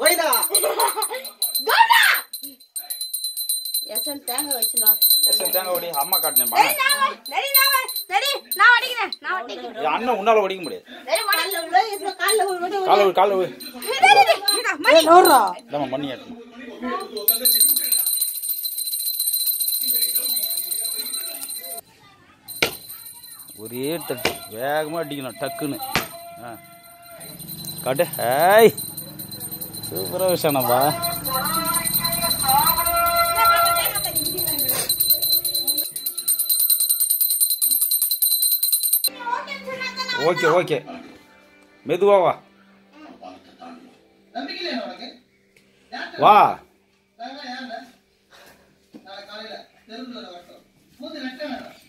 போய்டா கவுடா எசன் தேங்க வச்சுடா எசன் தேங்க ஓடி அம்மா காட்டுனேன் சரி நான் சரி நான் சரி நான் அடிக்கிறேன் நான் அடிக்கிறேன் இது அண்ணன் உன்னால ஓடிக்க முடியாது. சரி கால்ல விழு இந்த கால்ல விழு கால்ல விழு கால்ல விழு மணி. நோறா நம்ம மணி ஏத்து. ஒரே தட்டு வேகமாக அடிக்கணும் டக்குன்னு. ஆ. காட்டு ஏய். சூப்பராக விஷயம்ப்பா ஓகே ஓகே. மெதுவா வா. வா. தெருவில் வரட்டும். மூணு லட்சம் வேணும்.